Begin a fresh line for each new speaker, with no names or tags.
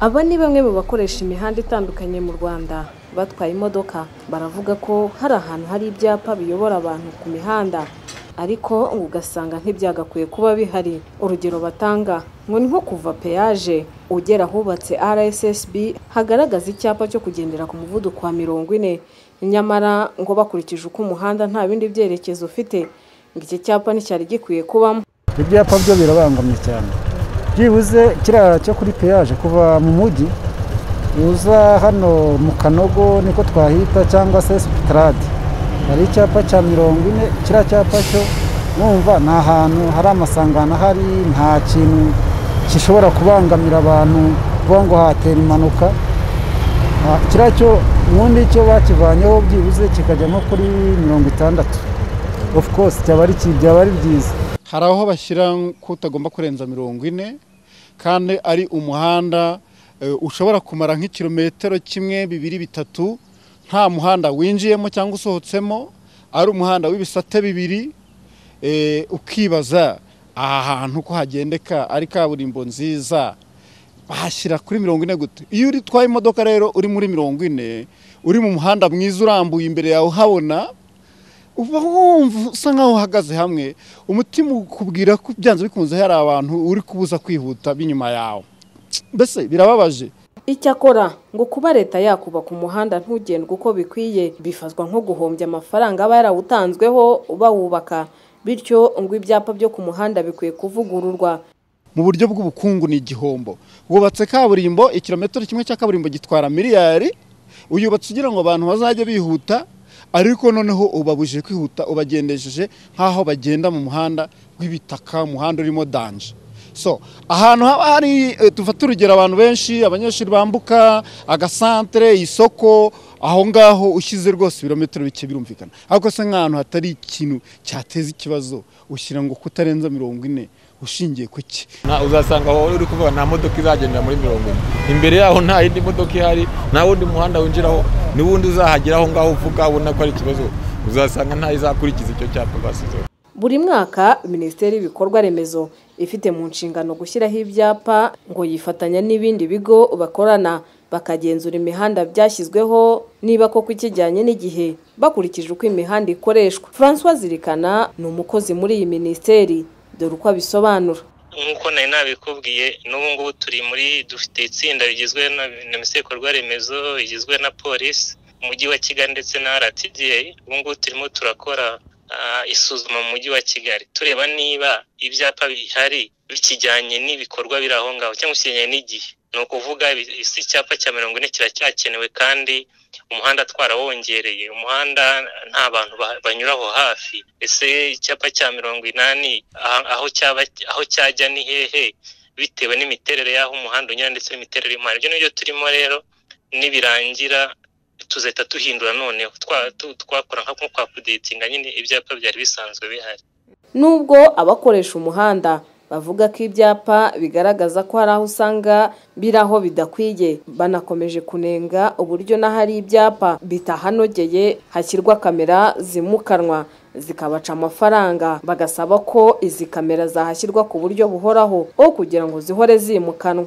aba ni bamwe mu bakoresha imihanda itandukanye mu rwanda. Batwaye imodoka. Baravuga ko hari ahantu hari ibyapa biyobora abantu ku mihanda. Ariko ugasanga ntibyagakwiye kuba bihari. Urugero batanga ngo ni nko kuva peyaje ugera ahubatse rssb hagaragaza icyapa cyo kugendera ku muvuduko wa mirongo ine. Nyamara ngo bakurikije uko umuhanda nta bindi byerekezo ufite ngo iki cyapa nticyari gikwiye kubamo.
Ibyapa byo birabangamye cyane. Byibuze kiriya cyo kuri peyaje kuva mu mujyi uza hano mu kanogo niko twahita cyangwa se sitarade hari icyapa cya mirongo ine kiriya cyapa cyo numva ni ahantu hari amasangano ahari nta kintu gishobora kubangamira abantu kuvuga ngo hatera impanuka. Kiriya cyo ubundi cyo bakivanyeho byibuze kikajya nko kuri mirongo itandatu. Ofu kose byaba ari byiza.
Hari aho bashyira ko utagomba kurenza mirongo ine kandi ari umuhanda ushobora kumara nk'ikirometero kimwe bibiri bitatu nta muhanda winjiyemo cyangwa usohotsemo ari umuhanda w'ibisate bibiri ukibaza aha hantu ko hagendeka ari kaburimbo nziza bahashyira kuri mirongo ine gute. Iyo utwaye imodoka rero uri muri mirongo ine uri mu muhanda mwiza urambuye imbere yawe uhabona uba wumva usa nkaho uhagaze hamwe umutima ukubwira ko byanze bikunze hari abantu uri kubuza kwihuta b'inyuma yawe. Mbese birababaje?
Icyakora ngo kuba leta yakubaka umuhanda ntugendwe uko bikwiye bifatwa nko guhombya amafaranga aba yarawutanzweho bawubaka bityo ngo ibyapa byo ku muhanda bikwiye kuvugururwa.
Mu buryo bw'ubukungu ni igihombo. Wubatse kaburimbo ikirometero kimwe cya kaburimbo gitwara miliyari uyubatse ugira ngo abantu bazajye bihuta ariko noneho ubabujije kwihuta ubagendesheje nk'aho bagenda mu muhanda w'ibitaka umuhanda urimo danje so ahantu haba hari dufata urugero abantu benshi abanyeshuri bambuka agasantere isoko aho ngaho ushyize rwose ibirometero bike birumvikana. Ariko se nk'ahantu hatari ikintu cyateza ikibazo ushyira ngo kutarenza mirongo ine ushingiye ku ki?
Uzasanga wowe uri kuvuga nta modoka izagendera muri mirongo ine. Imbere yaho nta yindi modoka ihari nta wundi muhanda winjiraho n'ubundi uzahagera aho ngaho uvuga ubona ko ari ikibazo. Uzasanga nta izakurikiza icyo cyapa basizeho.
Buri mwaka minisiteri y'ibikorwa remezo ifite mu nshingano gushyiraho ibyapa ngo yifatanya n'ibindi bigo bakorana bakagenzura imihanda byashyizweho niba koko ikijyanye n'igihe bakurikije uko imihanda ikoreshwa. Francois zirikana ni umukozi muri iyi minisiteri. Dore uko abisobanura.
Nk'uko nari nabikubwiye n'ubu ngubu turi muri dufite itsinda rigizwe na y'ibikorwa remezo rigizwe na polisi umujyi wa kigali ndetse na rtda ubu ngubu turimo turakora isuzuma mu mujyi wa kigali. Tureba niba ibyapa bihari bikijyanye n'ibikorwa biri aho ngaho cyangwa kijyanye n'igihe. Ni ukuvuga isi icyapa cya mirongo ine kiracyakenewe kandi umuhanda twarawongereye. Umuhanda nta bantu banyuraho hafi. Ese icyapa cya mirongo inani aho cyajya ni hehe? Bitewe n'imiterere y'aho umuhanda unyura ndetse n'imiterere y'umuhanda. Ibyo ni byo turimo rero nibirangira tuzahita duhindura noneho. Twakora nko kwa kudetinga nyine ibyapa byari bisanzwe bihari.
Nubwo abakoresha umuhanda bavuga ko ibyapa bigaragaza ko hari aho usanga biri aho bidakwiye. Banakomeje kunenga uburyo n'ahari ibyapa bitahanogeye hashyirwa kamera zimukanwa zikabaca amafaranga. Bagasaba ko izi kamera zahashyirwa ku buryo buhoraho aho kugira ngo zihore zimukanwa.